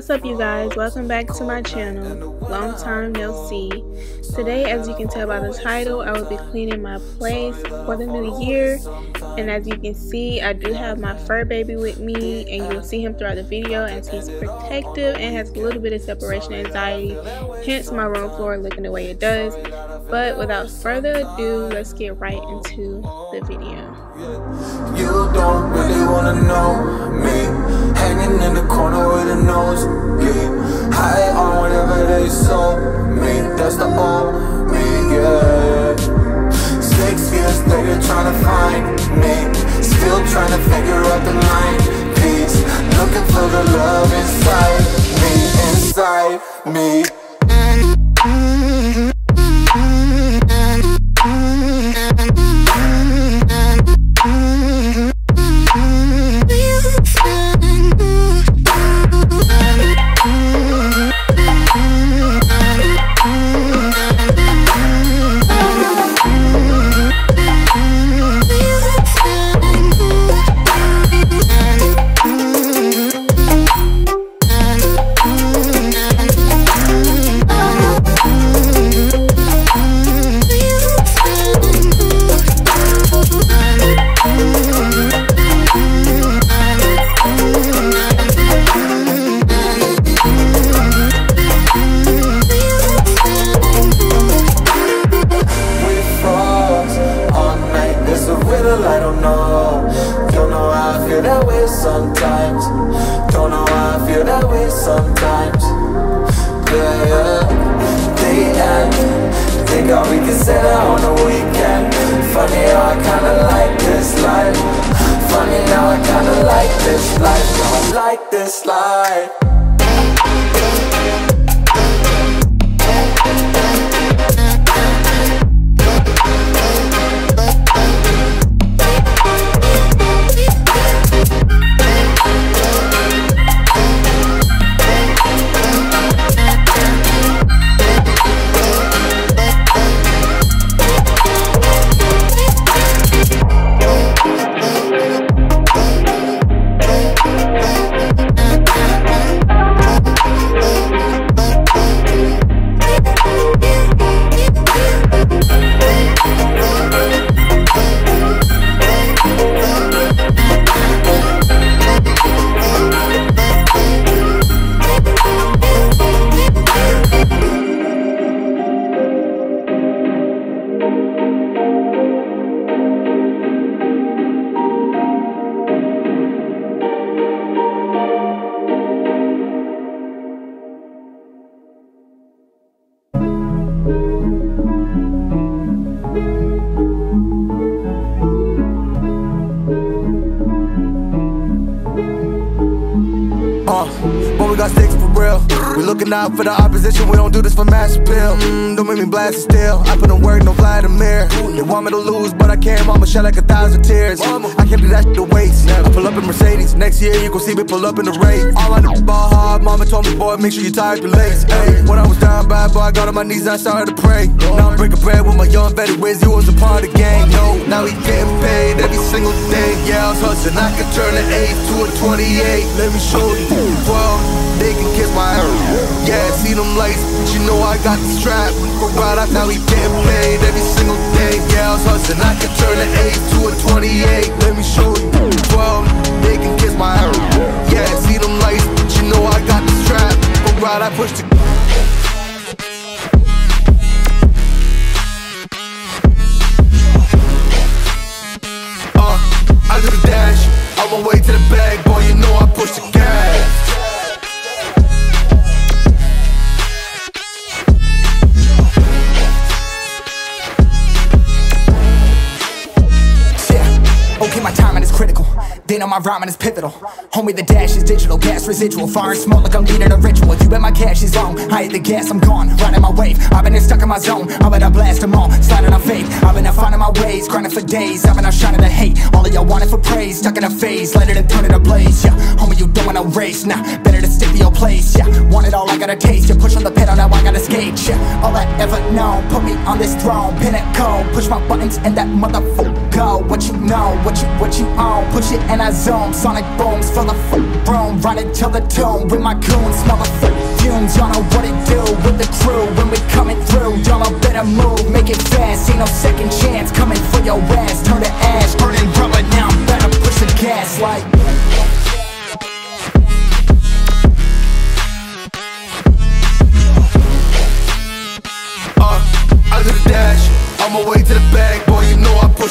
What's up you guys? Welcome back to my channel. Long time no see. Today as you can tell by the title I will be cleaning my place for the new year and as you can see I do have my fur baby with me and you will see him throughout the video as he's protective and has a little bit of separation anxiety hence my room floor looking the way it does but without further ado let's get right into the video. You don't really wanna know whatever me That's the old me, yeah. Six years later trying to find me. Still trying to figure out the line. Peace. Looking for the love inside me, inside me sometimes. Yeah, yeah. They act. Think how we can say that on the weekend. Funny how I kinda like this life. Funny now I kinda like this life. I like this life Out for the opposition, we don't do this for mass appeal. Mm, don't make me blast it still. I put in work, no Vladimir. They want me to lose, but I can't. Mama shed like a thousand tears. I can't do that shit to waste. I pull up in Mercedes. Next year, you gon' see me pull up in the race. All I do is ball hard. Mama told me, boy, make sure you tie up your legs. Hey, when I was down bad, boy, I got on my knees and I started to pray. Now I'm breaking bread with my young vet. Where's you was a part of the game? No, now he getting paid every single day. Yeah, I was hustling. I could turn an 8 to a 28. Let me show you. 12, they can kiss my yeah, see them lights, but you know I got the strap. For right out now, he getting paid every single day. Yeah, I was hustling, I can turn an 8 to a 28. Let me show you. 12, they can kiss my arrow. Yeah, see them lights, but you know I got the strap. For right, I push the uh, I do the dash, on way to the bag, boy, you know I push the gas. Know my rhyming is pivotal. Homie, the dash is digital Gas residual. Fire and smoke like I'm leading a ritual. You bet my cash is long I hit the gas, I'm gone. Riding my wave. I've been stuck in my zone. I bet I blast them all? Sliding on faith. I've been out finding my ways. Grinding for days. I've been out shining the hate. All of y'all wanted for praise. Stuck in a phase. Let it and turn it ablaze. Yeah, homie, you don't wanna race. Nah, better to stick to your place. Yeah, want it all, I gotta taste. You push on the pedal, now I gotta skate. Yeah, all I ever known Put me on this throne. Pinnacle Push my buttons and that motherfucker go. What you know, what you what you own. Push it and I zone. Sonic booms fill the f- room. Run it till the tomb with my goons. Smell the fumes. Y'all know what it do with the crew when we coming through. Y'all better move, make it fast. Ain't no second chance coming for your ass. Turn to ash, burning rubber. Now I'm better push the gas like. Uh, I do the dash, on my way to the bag, boy, you know I push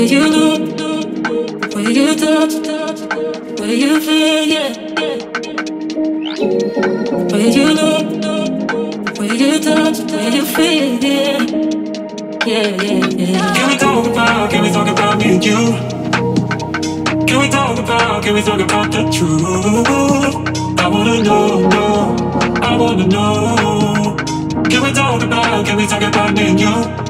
Where you look, where you touch, where you feel, yeah. Where you look, where you touch, where you feel, yeah. Yeah, yeah, yeah. Can we talk about, can we talk about me and you? Can we talk about, can we talk about the truth? I wanna know, know, I wanna know. Can we talk about, can we talk about me and you?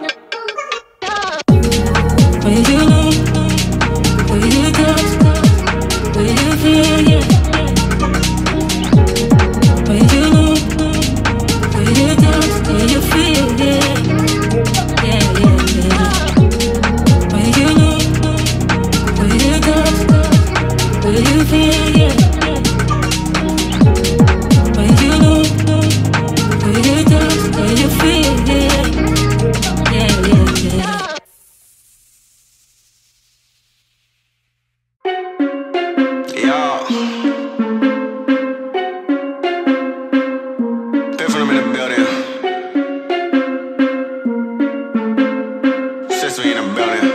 Sister in the building.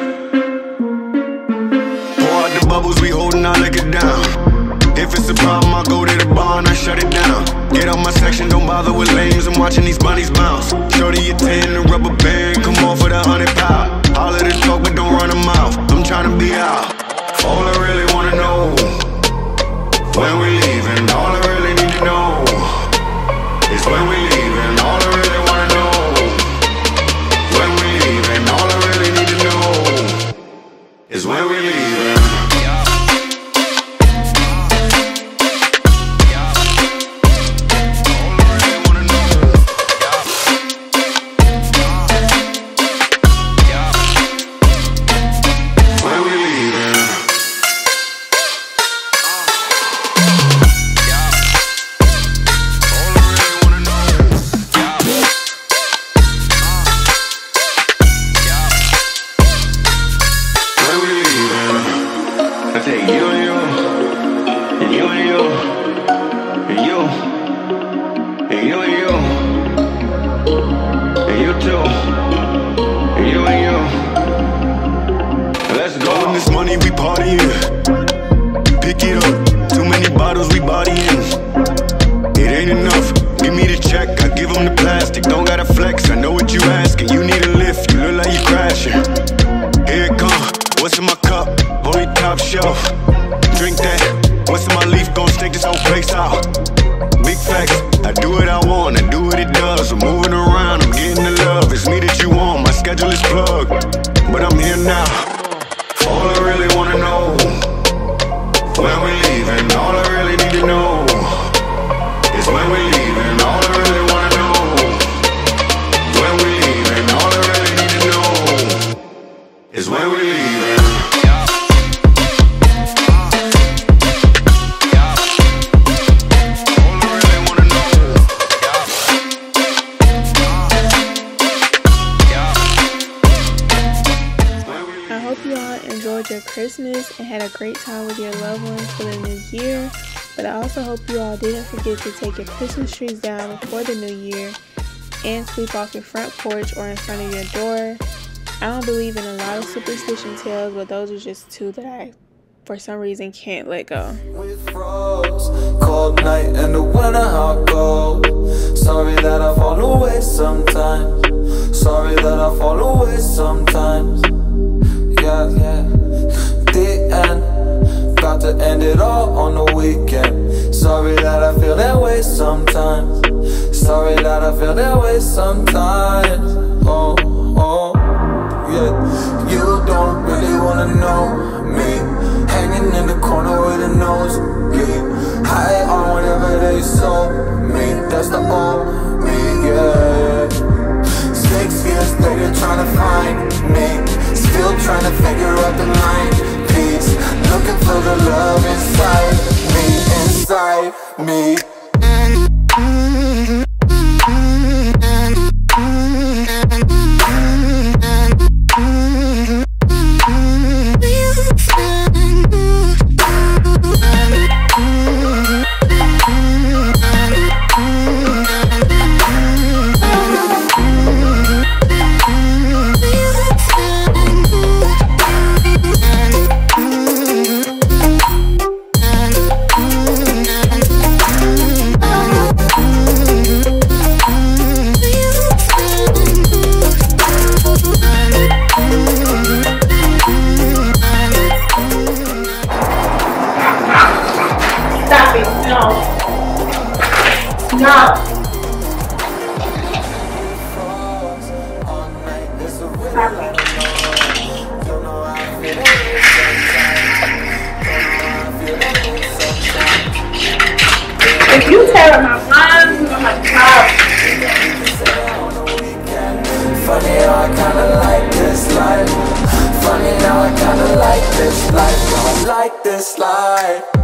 Pour out the bubbles, we holding our liquor down. If it's a problem, I'll go to the bar and I shut it down. Get out my section, don't bother with lames. I'm watching these bunnies bounce. Shorty a 10, the rubber band, come on for the 100 pound. All of this talk, but don't run a mouth. I'm trying to be out. All I really wanna know when we leaving, all also hope you all didn't forget to take your Christmas trees down before the new year and sweep off your front porch or in front of your door. I don't believe in a lot of superstition tales, but those are just two that I, for some reason, can't let go. Cold night in the winter, it goes Sorry that I fall away sometimes Sorry that I fall away sometimes Yeah, yeah About to end it all on the weekend. Sorry that I feel that way sometimes. Sorry that I feel that way sometimes. Oh, oh yeah. You don't really wanna know me, this life. Don't like this life.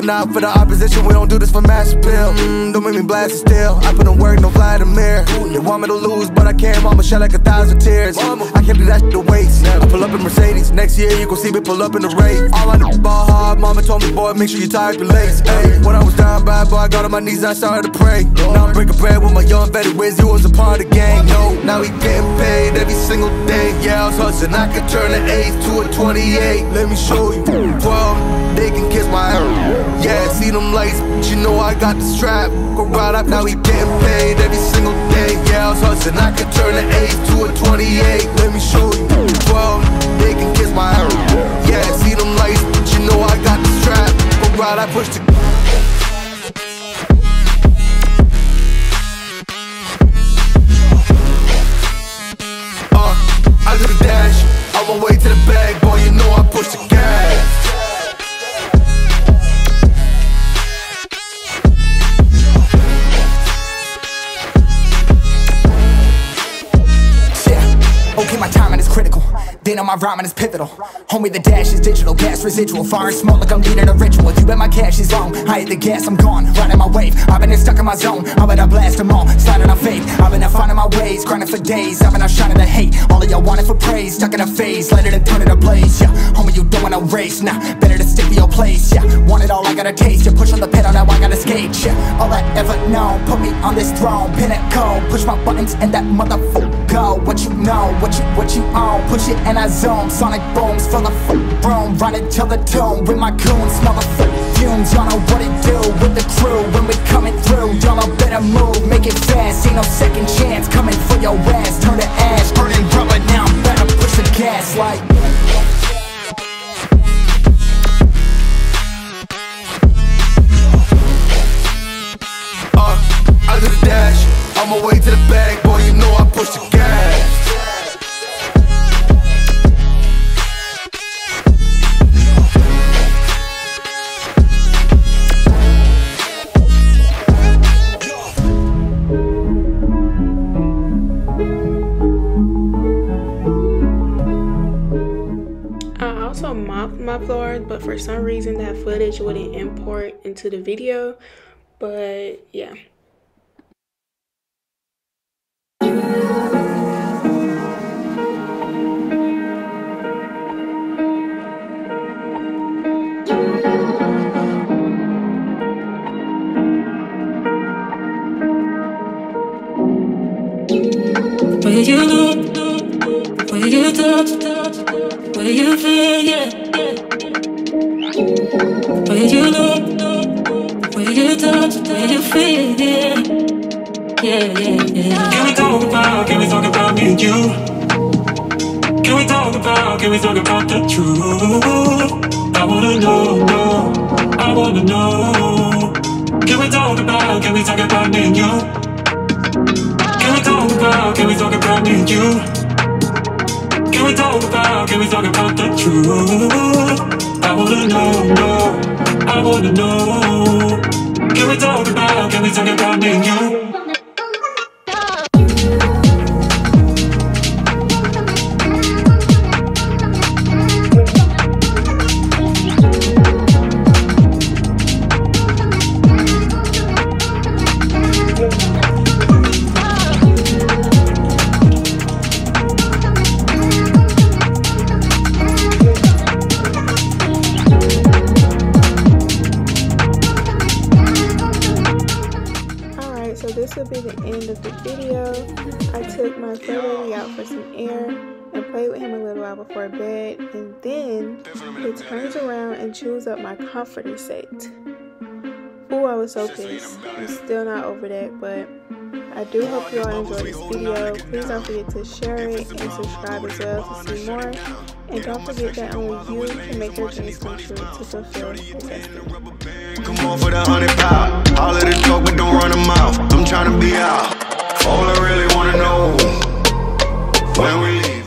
Looking out for the opposition, we don't do this for mass appeal. Mm, don't make me blast it still. I put in work, no fly the mirror. They want me to lose, but I can't. Mama shed like a thousand tears. I can't do that to waste. I pull up in Mercedes. Next year, you gon' see me pull up in the race. All I know ball hard. Mama told me, boy, make sure you tie up your legs. Hey, when I was down bad, boy, I got on my knees, I started to pray. Now I'm breaking vet wins. You was a part of the gang. No, now we getting paid every single day. Yeah, I was hustling, I could turn an 8 to a 28. Let me show you. 12, they can kiss my ass. Yeah, see them lights, but you know I got the strap. Go right up, now we getting paid every single day. Yeah, I was hustling, I could turn an 8 to a 28. Let me show you. 12, they can kiss my ass. Yeah, see them lights, but you know I got the strap. Go right, I push the I dash, on my way to the bag, boy, you my rhyming is pivotal. Homie, the dash is digital, gas residual. Fire and smoke like I'm leading a ritual. You bet my cash is long. I hit the gas, I'm gone. Riding my wave. I've been stuck in my zone. I bet I blast them all. Sliding on faith. I've been out finding my ways. Grinding for days. I've been out shining the hate. All of y'all wanted for praise. Stuck in a phase. Let it and turn it blaze. Yeah, homie, you don't want no race. Nah, better to stick to your place. Yeah, want it all, I gotta taste. You push on the pedal, now I gotta skate. Yeah, all I ever know. Put me on this throne. Pinnacle. Push my buttons and that motherfucker go. What you know, what you, what you own. Push it and I zoom. Sonic booms full of f- room. Run it till the tomb with my goons. Smell the fumes. Y'all know what it do with the crew when we coming through. Y'all better move, make it fast. Ain't no second chance coming for your ass. Turn to ash, burning rubber now. I'm Better push the gas like. Uh, I do the dash, on my way to the bag, boy, you know I push the gas. Some reason that footage wouldn't import into the video. But yeah. Where you look, where you touch, where you feel, yeah. Where you look, where you touch, where you feel, yeah. Yeah, yeah, yeah. Can we talk about, can we talk about me and you? Can we talk about, can we talk about the truth? I wanna know, know, I wanna know. Can we talk about, can we talk about me and you? Can we talk about, can we talk about me and you? Can we talk about, can we talk about the truth? I wanna know, know, I wanna know. Can we talk about, can we talk about me and you? This will be the end of the video. I took my baby out for some air and played with him a little while before bed, and then he turns around and chews up my comforter set. Ooh, I was so pissed. I'm still not over that, but I do hope you all enjoyed this video. Please don't forget to share it and subscribe as well to see more. And don't forget that only you can make your dreams come true to fulfill your destiny. Come on for the hundred pound. All of the talk, but don't run them out. I'm tryna be out. All I really wanna know when we leave.